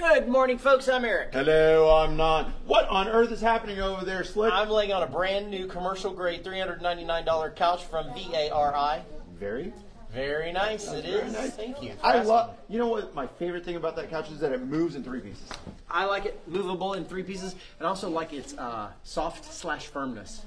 Good morning, folks. I'm Eric. Hello, I'm not. What on earth is happening over there, Slick? I'm laying on a brand new commercial grade $399 couch from VARI. very. Very nice. It very is. nice. Thank you. I love. You know what? My favorite thing about that couch is that it moves in three pieces. I like it movable in three pieces, and also like its uh, soft slash firmness,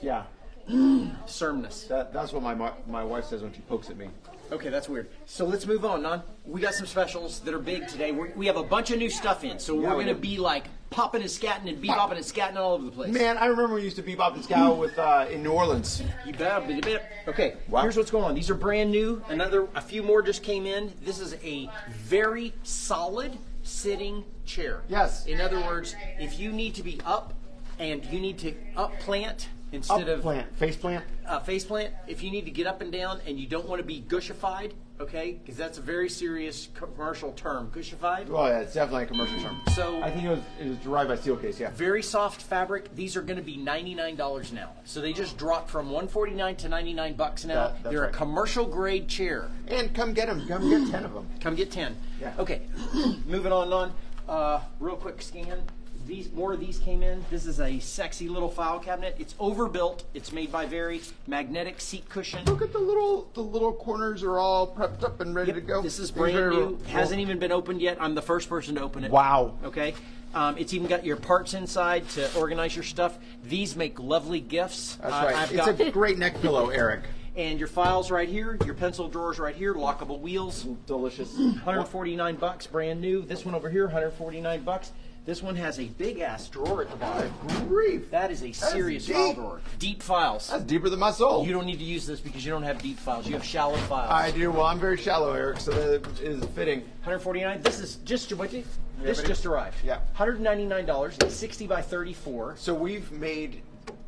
Yeah, firmness. that, that's what my my my wife says when she pokes at me. Okay, that's weird. So let's move on, Non. We got some specials that are big today. We're, we have a bunch of new stuff in, so we're we going to do. be like popping and scatting and bebopping and scatting all over the place. Man, I remember we used to bebop and scowl with uh, in New Orleans. You bet, bet, bet. Okay, Wow. here's what's going on. These are brand new. Another, a few more just came in. This is a very solid sitting chair. Yes. In other words, if you need to be up and you need to up plant instead Up of plant, face plant. uh, face plant, if you need to get up and down and you don't want to be gushified, okay, because that's a very serious commercial term, gushified. Well, yeah, it's definitely a commercial term. So- I think it was it was derived by Steelcase. Yeah. Very soft fabric. These are going to be ninety-nine dollars now. So they just dropped from one forty-nine to ninety-nine bucks now. That- They're right. a commercial grade chair. And come get them. Come get ten of them. Come get 10. Yeah. Okay, moving on, on. Uh, real quick scan. These more of these came in. This is a sexy little file cabinet. It's overbuilt. It's made by Vari magnetic seat cushion. Look at the little the little corners are all prepped up and ready Yep, to go. This is These brand are- new. Hasn't even been opened yet. I'm the first person to open it. Wow. Okay. Um, it's even got your parts inside to organize your stuff. These make lovely gifts. That's Uh, right. I've it's got, a great neck pillow, Eric. and your files right here. Your pencil drawers right here. Lockable wheels. Delicious. 149 bucks, brand new. This one over here, 149 bucks. This one has a big ass drawer at the bottom. Grief. That is a serious deep. file drawer. Deep files. That's deeper than my soul. You don't need to use this because you don't have deep files. You have shallow files. I do. Well, I'm very shallow, Eric, so that is fitting. 149. This is just what you- this just arrived. Yeah. 199 dollars. 60 by 34. So we've made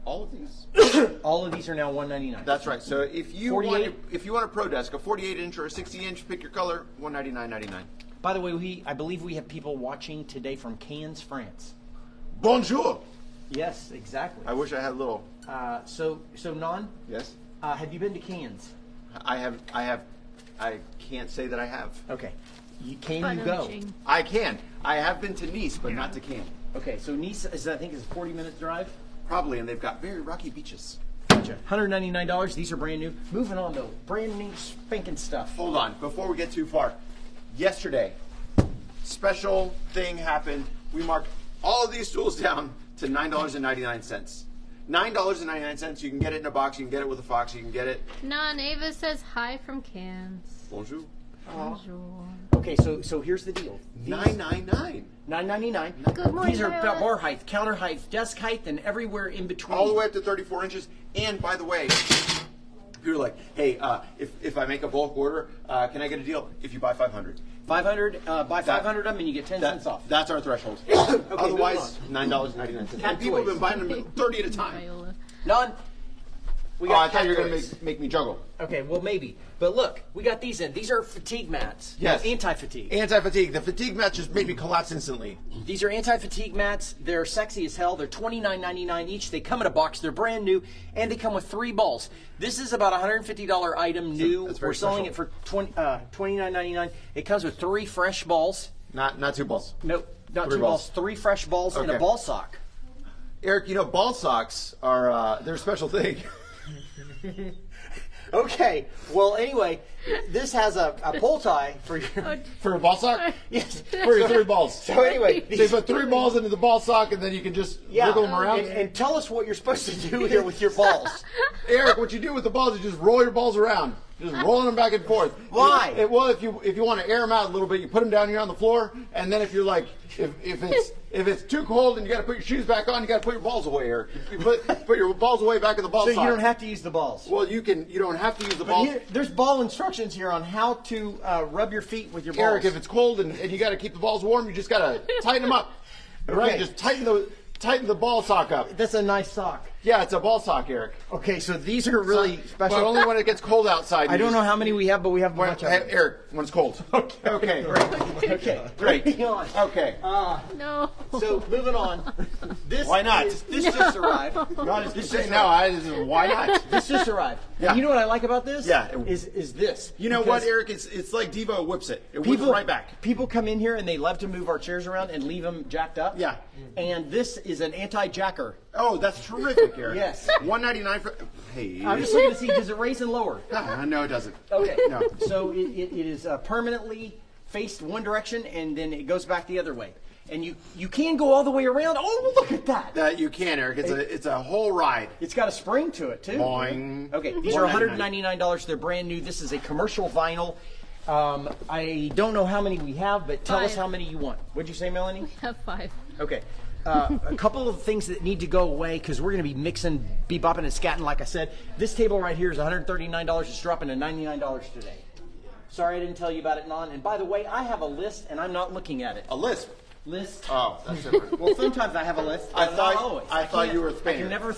all of these. All of these are now 199. That's right. So if you 48? want, a- if you want a Pro Desk, a 48 inch or a 60 inch, pick your color. 199.99. By the way, we I believe we have people watching today from Cannes, France. Bonjour. Yes, exactly. I wish I had a little. Uh, so so non. Yes. Uh, have you been to Cannes? I have. I have. I can't say that I have. Okay. You, can you go? Ba-dum-ching. I can. I have been to Nice, but not to Cannes. Okay, so Nice is I think is a 40 minute drive. Probably, and they've got very rocky beaches. Gotcha. $199. These are brand new. Moving on though, brand new spanking stuff. Hold on, before we get too far. Yesterday, special thing happened. We marked all of these stools down to nine dollars and ninety nine cents. Nine dollars and ninety nine cents. You can get it in a box. You can get it with a fox. You can get it. Non Ava says hi from Cannes. Bonjour. Bonjour. Okay, so so here's the deal. These, Nine nine nine. Nine ninety nine. Good morning, These are Violet. bar height, counter height, desk height, and everywhere in between. All the way up to thirty four inches. And by the way, people are like, hey, uh, if if I make a bulk order, uh, can I get a deal? If you buy five hundred. 500. Uh, buy That- 500 of them and you get 10 That, cents off. That's our threshold. moving Otherwise, nine dollars and ninety nine cents. And people have been buying them thirty at a time. Viola. None. We Oh, I thought you were gonna make, make me juggle. Okay, well maybe. But look, we got these in. These are fatigue mats. Yes. Anti-fatigue. Anti-fatigue. The fatigue mats just made me collapse instantly. These are anti-fatigue mats. They're sexy as hell. They're $29.99 each. They come in a box. They're brand new, and they come with three balls. This is about a $150 item new. that's very We're selling special. it for 20, uh, $29.99. It comes with three fresh balls. Not not two balls. Nope, not Three two balls. balls. Three fresh balls and a ball sock. Eric, you know ball socks are uh, they're a special thing. Okay. Well, anyway, this has a, a pull tie for your. Oh, for a ball sock? yes. For your three balls. So anyway, They put three balls into the ball sock and then you can just yeah. wiggle them oh, around. And, and tell us what you're supposed to do here with your balls. Eric, what you do with the balls is just roll your balls around. Just rolling them back and forth. Why? It- well, if you if you want to air them out a little bit, you put them down here on the floor, and then if you're like, if, if it's if it's too cold and you got to put your shoes back on, you got to put your balls away, here. You put put your balls away back in the ball So sock. you don't have to use the balls. Well, you can. You don't have to use the But balls. here, there's ball instructions here on how to uh, rub your feet with your balls. Eric, if it's cold and, and you got to keep the balls warm, you just got to tighten them up. Right? Okay. Just tighten the tighten the ball sock up. that's a nice sock. Yeah, it's a ball sock, Eric. Okay, so these are really special. But only when it gets cold outside. I don't know how many we have, but we have a bunch of them. Eric, when it's cold. Okay. Okay. Great. Okay, Great. moving on. Okay. Ah, no. So moving on. This Why not? is- this just arrived. No, just say no. I just, why not? This just arrived. Yeah. And you know what I like about this? Yeah. Is is this? You know what, Eric? It's it's like Devo whips it. It whips People it right back. People come in here and they love to move our chairs around and leave them jacked up. Yeah. And this is an anti-jacker. Oh, that's terrific, Eric. Yes. One ninety nine for. Hey. I'm just looking to see does it raise and lower. Ah, no, it doesn't. Okay. No. So it, it, it is uh, permanently faced one direction and then it goes back the other way. And you you can go all the way around. Oh, look at that! That you can, Eric. It's a it's a whole ride. It's got a spring to it too. Boing. Okay, these are $199. They're brand new. This is a commercial vinyl. Um, I don't know how many we have, but tell us Five. how many you want. What'd you say, Melanie? We Have five. Okay. Uh, a couple of things that need to go away because we're going to be mixing, bebopping, and scatting. Like I said, this table right here is $139. It's dropping to $99 today. Sorry I didn't tell you about it, Non. And by the way, I have a list, and I'm not looking at it. A list? List. Oh, that's different. Well, sometimes I have a list. I thought- always. I thought you were I Spaniard. can never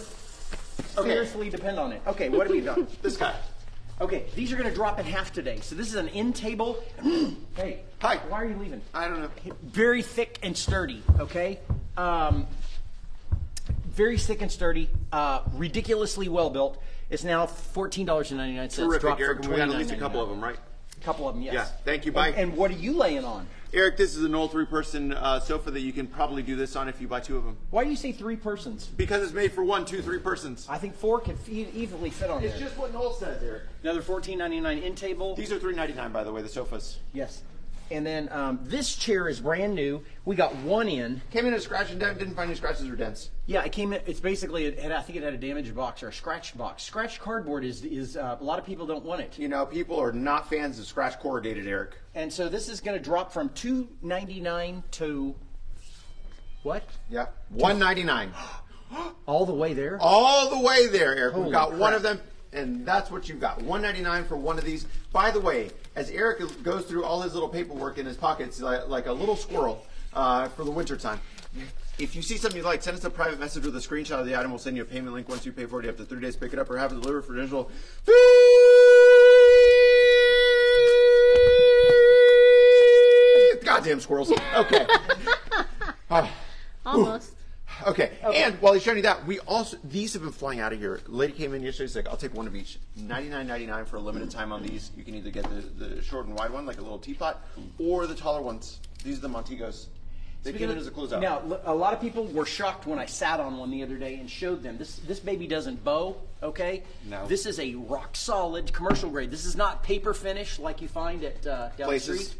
seriously depend on it. Okay, what have we done? this guy. Okay, these are going to drop in half today. So this is an end table. hey, Hi. Why are you leaving? I don't know. Very thick and sturdy. Okay, um, very thick and sturdy. Uh, ridiculously well built. It's now fourteen dollars and ninety nine cents. Terrific, Eric. We got at least a couple of them, right? A couple of them, yes. Yeah, thank you, bye. And, and what are you laying on? Eric, this is an old three-person uh, sofa that you can probably do this on if you buy two of them. Why do you say three persons? Because it's made for one, two, three persons. I think four could e- easily fit on It's there. just what Noel says, Eric. Another fourteen ninety nine end table. These are three ninety nine, by the way. The sofas Yes. And then um, this chair is brand new. We got one in. came in a scratch and dent. Didn't find any scratches or dents. Yeah, it came in. It's basically, it had, I think it had a damaged box or a scratched box. Scratched cardboard is is uh, a lot of people don't want it, You know, people are not fans of scratch corrugated, Eric. and so this is going to drop from two ninety nine to what? Yeah, one ninety nine. All the way there. all the way there, Eric. Holy We've got one of them, and that's what you've got. One ninety nine for one of these. By the way, as Eric goes through all his little paperwork in his pockets, like, like a little squirrel uh, for the winter time. If you see something you like, send us a private message with a screenshot of the item. We'll send you a payment link. Once you pay for it, you have to three days to pick it up or have it delivered for digital. Goddamn squirrels. Okay. Ah. Almost. Okay. And while he's showing you that, we also these have been flying out of here. Lady came in yesterday. She's like, "I'll take one of each. Ninety nine ninety nine for a limited time on these. You can either get the, the short and wide one, like a little teapot, or the taller ones. These are the Montegos. They came in as a closeout. Now, l- a lot of people were shocked when I sat on one the other day and showed them. This this baby doesn't bow, okay? No. This is a rock solid commercial grade. This is not paper finish like you find at uh, down Places. the street.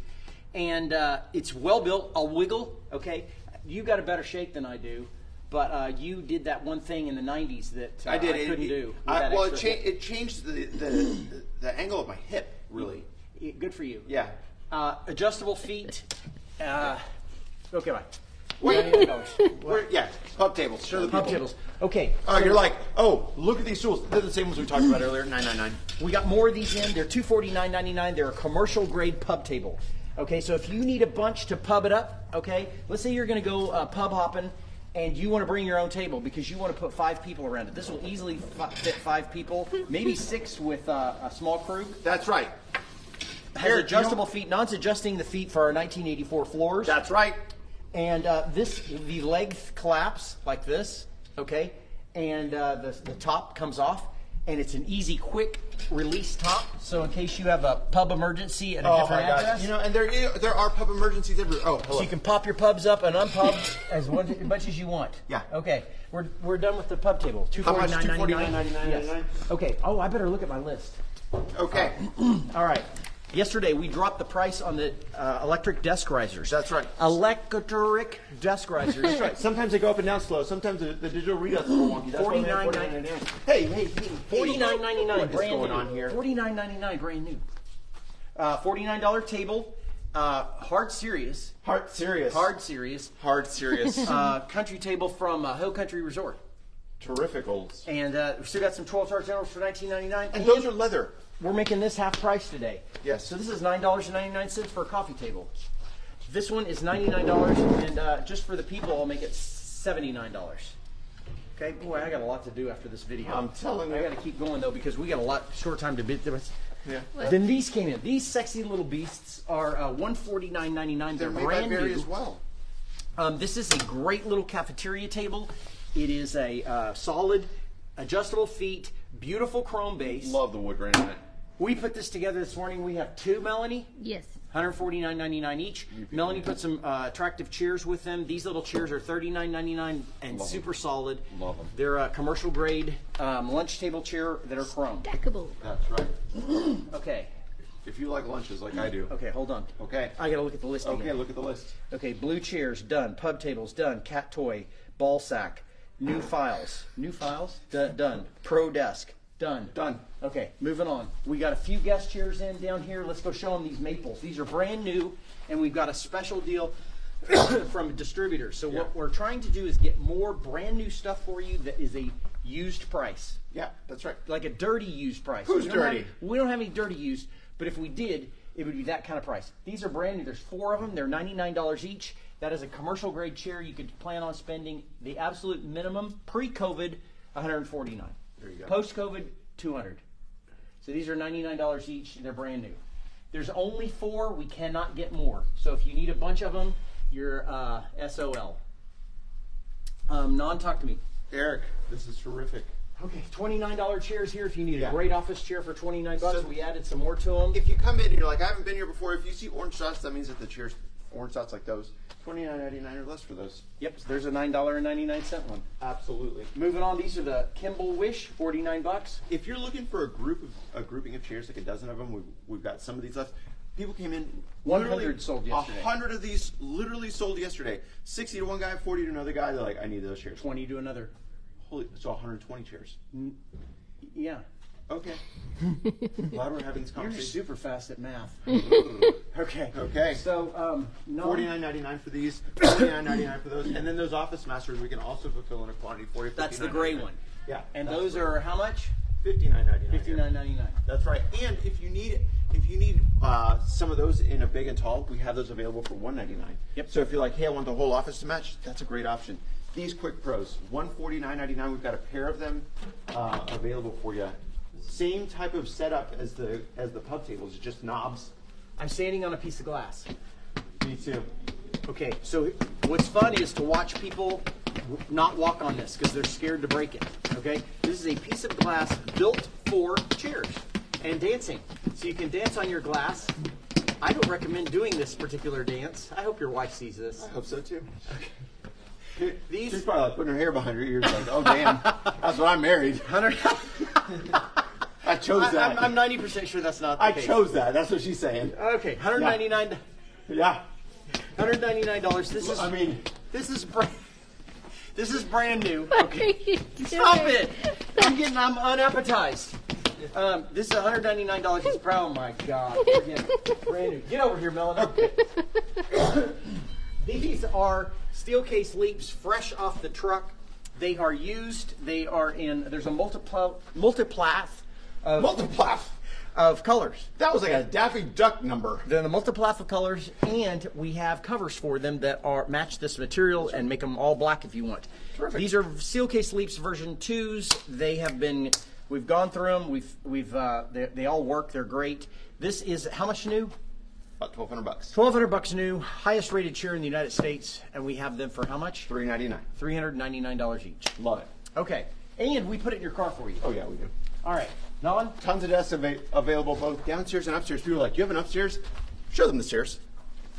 And uh, it's well built. I'll wiggle, okay? You got a better shape than I do, but uh, you did that one thing in the '90s that uh, I did. I couldn't it- do. I, well, it, cha- it changed the, the the angle of my hip. Really. Yeah, Good for you. Yeah. Uh, adjustable feet. Uh, okay, bye. Wait. $99. We're, yeah. Pub tables. Show the Pub people. tables. Okay. Oh, so- you're like, oh, look at these tools. They're the same ones we talked about earlier. Nine nine nine. We got more of these in. They're two forty nine ninety nine. They're a commercial grade pub table. Okay, so if you need a bunch to pub it up, okay, let's say you're going to go uh, pub hopping and you want to bring your own table because you want to put five people around it. This will easily fi- fit five people, maybe six with uh, a small crew. That's right. Has you adjustable know- feet. Non's adjusting the feet for our 1984 floors. That's right. And uh, this, the legs collapse like this, okay? And uh, the, the top comes off, and it's an easy, quick release top. So in case you have a pub emergency at a Oh different address, You know, and there there are pub emergencies everywhere. Oh, hello. so you can pop your pubs up and unpub as much as you want. Yeah. Okay. We're, we're done with the pub table. Two forty nine ninety nine. $249.99? Yes. Okay. Oh, I better look at my list. Okay. All right. Yesterday we dropped the price on the uh, electric desk risers. That's right. Electric desk risers. That's right. Sometimes they go up and down slow. Sometimes the, the digital readout's a little wonky. That's why they have $49.99. $49.99. Hey, hey, hey. Forty nine ninety nine, What is brand going new. on here? Forty nine ninety nine, brand new. Uh, Forty nine dollar table, uh, hard serious, Hard serious. hard serious, Hard serious. uh, country table from uh, Hill Country Resort, Terrific olds. and uh, we still got some twelve star generals for nineteen ninety nine. And those are leather. We're making this half price today. Yes. So this is nine dollars and ninety nine cents for a coffee table. This one is ninety nine dollars, and uh, just for the people, I'll make it seventy nine dollars. Okay, boy, I got a lot to do after this video. I'm telling you. I got to keep going though because we got a lot short time to bid. Yeah. Then these came in. These sexy little beasts are uh, one forty nine ninety nine. They're They're made by brand Vari new. as well. Um, this is a great little cafeteria table. It is a uh, solid, adjustable feet, beautiful chrome base. Love the wood grain on it. We put this together this morning. We have two, Melanie. Yes. 149.99 each. Melanie put some uh, attractive chairs with them. These little chairs are 39.99 and super solid. Love 'em. They're a commercial grade um, lunch table chair that are chrome. Stackable. That's right. Okay. If you like lunches like I do. Okay, hold on. Okay. I gotta look at the list Okay, again. look at the list. Okay, blue chairs done. Pub tables done. Cat toy, ball sack, new files, new files done. done. Pro desk done. Done. Okay, moving on. We got a few guest chairs in down here. Let's go show them these maples. These are brand new, and we've got a special deal from distributors. So Yeah. what we're trying to do is get more brand new stuff for you that is a used price, Yeah, that's right. like a dirty used price. Who's We don't have- dirty? we don't have any dirty used, but if we did, it would be that kind of price. These are brand new. There's four of them. They're $99 each. That is a commercial grade chair. You could plan on spending the absolute minimum pre-COVID, 149. There you go. Post-COVID, 200. So these are $99 each. They're brand new. There's only four. We cannot get more. So if you need a bunch of them, you're uh, SOL. Um, non, talk to me. Eric, this is terrific. Okay, $29 chairs here. If you need Yeah. a great office chair for 29 bucks, So- we added some more to them. If you come in and you're like, I haven't been here before, if you see orange dots, that means that the chairs, orange dots like those, twenty nine ninety nine or less for those. Yep, there's a $9.99 one. Absolutely. Moving on, these are the Kimball Wish, 49 bucks. If you're looking for a group of a grouping of chairs, like a dozen of them, we've, we've got some of these left. People came in. 100 sold yesterday. A hundred of these literally sold yesterday. Sixty to one guy, forty to another guy. They're like, I need those chairs. 20 to another. Holy, so 120 chairs. Yeah. Okay. Glad we're having this You're conversation. super fast at math. okay. Okay. So, um, no. Forty nine ninety nine for these, forty nine ninety nine for those, and then those Office Masters we can also fulfill in a quantity for you. That's the gray one. Yeah, And that's those are how much? fifty nine ninety nine. 59.99. That's right. And if you need if you need uh, some of those in a big and tall, we have those available for one ninety nine. Yep. So if you're like, hey, I want the whole office to match, that's a great option. These Quick Pros, one forty nine ninety nine. We've got a pair of them uh, available for you. Same type of setup as the as the pub tables, just knobs. I'm standing on a piece of glass. Me too. Okay, so what's fun is to watch people w- not walk on this because they're scared to break it. Okay, this is a piece of glass built for chairs and dancing, so you can dance on your glass. I don't recommend doing this particular dance. I hope your wife sees this. I hope so too. These She's probably like putting her hair behind her ears, like, oh damn, that's what I'm married. hundred. I chose I- that. I'm, I'm 90% sure that's not the I case. chose that. That's what she's saying. Okay, 199 Yeah. $199. This is I mean, this is brand This is brand new. Okay. are Stop it! I'm getting I'm unappetized. Um, this is $199. It's brown. My God. Again, brand new. Get over here, Melanie. These are Steelcase Leaps fresh off the truck. They are used. They are in. There's a multipla multiplath of multiplath. of colors. That was like a Daffy Duck number. They're the multiplath of colors, and we have covers for them that are match this material and make them all black if you want. Terrific. These are Steelcase Leaps version twos. They have been. We've gone through them. We've we've uh, they, they all work. They're great. This is how much new? About twelve hundred bucks. Twelve hundred bucks new, highest rated chair in the United States, and we have them for how much? Three ninety nine. Three hundred ninety nine dollars each. Love it. Okay, and we put it in your car for you. Oh yeah, we do. All right, non. Tons of desks ava- available both downstairs and upstairs. People are like, you have an upstairs? Show them the stairs.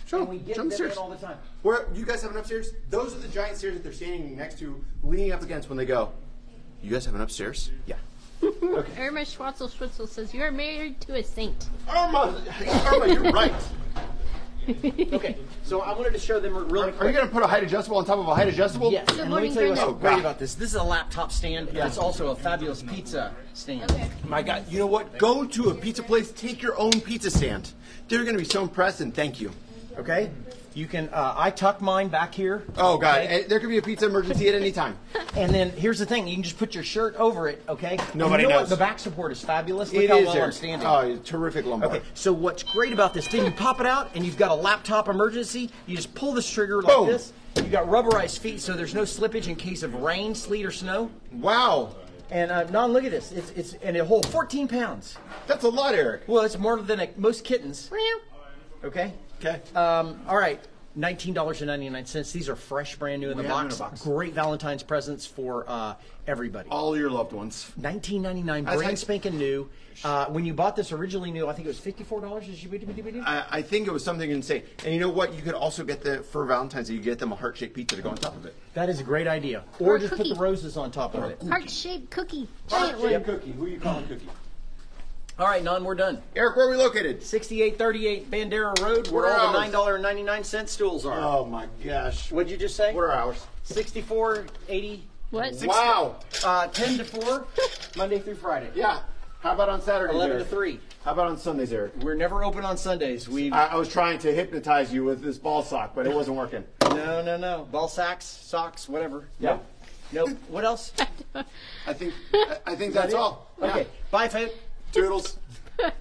Show And them. we get Show them them the in stairs. all the time. Where you guys have an upstairs? Those are the giant stairs that they're standing next to, leaning up against when they go. You guys have an upstairs? Yeah. Irma Schwartzel Schwitzel says you are married to a saint. Irma, Irma, you're right. Okay, so I wanted to show them really Are you going to put a height adjustable on top of a height adjustable? Yes, and let me tell you what's Brenda. great Oh, God. about this. This is a laptop stand, and it's also a fabulous pizza stand. Okay. My God, you know what? Go to a pizza place, take your own pizza stand. They're going to be so impressed and thank you. Okay, you can. Uh, I tuck mine back here. Oh God, okay? there could be a pizza emergency at any time. And then here's the thing: you can just put your shirt over it. Okay. Nobody you know knows. What? The back support is fabulous. Look It how is well there. I'm standing. Oh, terrific lumbar. Okay, so what's great about this thing, you pop it out and you've got a laptop emergency, you just pull this trigger like Boom. this. You got rubberized feet so there's no slippage in case of rain, sleet, or snow. Wow, And uh, non, look at this. It's it's and it holds 14 pounds. that's a lot, Eric. Well, it's more than a, most kittens. Okay. Okay. Um, all right. Nineteen dollars and ninety nine cents. These are fresh, brand new in We the have them in box. a box. Great Valentine's presents for uh, everybody. All your loved ones. Nineteen ninety nine, That's brand like- spanking new. Uh, when you bought this originally new, I think it was fifty four dollars. I, I think it was something insane. And you know what? You could also get the for Valentine's Day. You get them a heart shaped pizza to go on top of it. That is a great idea. Or, Or a just put cookie. the roses on top of it. Heart shaped cookie. Giant one. Heart-shaped cookie. Who are you calling cookie? All right, non, we're done. Eric, where are we located? 6838 Bandera Road, where What are all the ours? $9.99 stools are. Oh my gosh. What'd you just say? What are ours? 6480, What? Wow. uh, 10 to 4, Monday through Friday. Yeah. How about on Saturdays? 11 to 3. How about on Sundays, Eric? We're never open on Sundays. We I, I was trying to hypnotize you with this ball sock, but it wasn't working. no, no, no. Ball sacks, socks, whatever. Yeah. Nope. Nope. What else? I think I, I think that's all. Okay. Yeah. Bye, folks. Toodles.